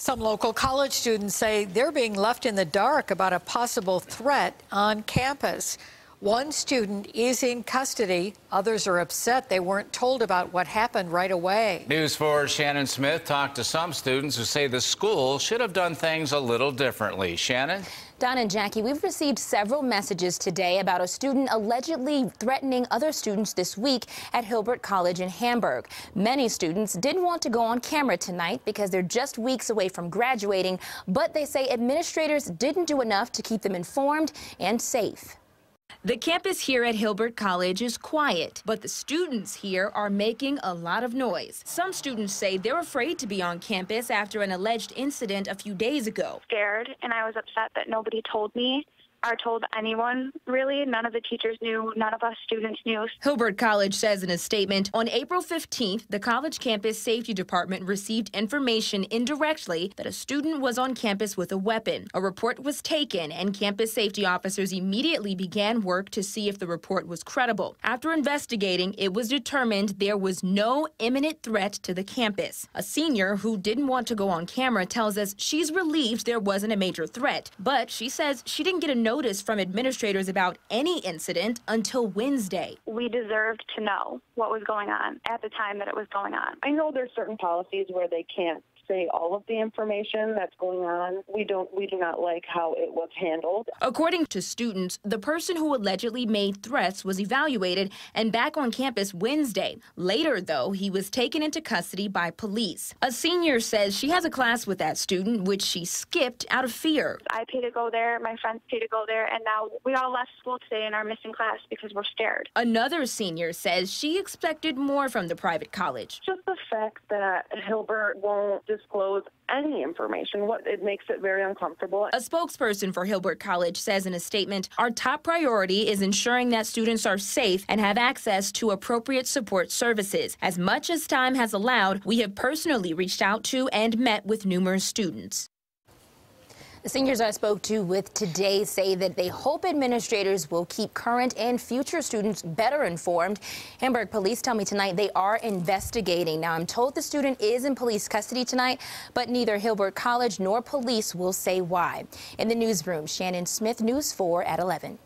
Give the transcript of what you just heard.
Some local college students say they're being left in the dark about a possible threat on campus. One student is in custody. Others are upset they weren't told about what happened right away. News 4 Shannon Smith talked to some students who say the school should have done things a little differently. Shannon? Don and Jackie, we've received several messages today about a student allegedly threatening other students this week at Hilbert College in Hamburg. Many students didn't want to go on camera tonight because they're just weeks away from graduating, but they say administrators didn't do enough to keep them informed and safe. The campus here at Hilbert College is quiet, but the students here are making a lot of noise. Some students say they're afraid to be on campus after an alleged incident a few days ago. Scared, and I was upset that nobody told me are told anyone, really. None of the teachers knew, none of us students knew. Hilbert College says in a statement on April 15th, the college campus safety department received information indirectly that a student was on campus with a weapon. A report was taken, and campus safety officers immediately began work to see if the report was credible. After investigating, it was determined there was no imminent threat to the campus. A senior who didn't want to go on camera tells us she's relieved there wasn't a major threat, but she says she didn't get a notice from administrators about any incident until Wednesday. We deserved to know what was going on at the time that it was going on. I know there's certain policies where they can't say all of the information that's going on. We don't we do not like how it was handled. According to students, the person who allegedly made threats was evaluated and back on campus Wednesday. Later, though, he was taken into custody by police. A senior says she has a class with that student, which she skipped out of fear. I pay to go there, my friends pay to go there, and now we all left school today and are missing class because we're scared. Another senior says she expected more from the private college. Just the fact that Hilbert won't disclose any information. What it makes it very uncomfortable. A spokesperson for Hilbert College says in a statement, "Our top priority is ensuring that students are safe and have access to appropriate support services. As much as time has allowed, we have personally reached out to and met with numerous students." The seniors I spoke to with today say that they hope administrators will keep current and future students better informed. Hamburg police tell me tonight they are investigating. Now, I'm told the student is in police custody tonight, but neither Hilbert College nor police will say why. In the newsroom, Shannon Smith, News 4 at 11.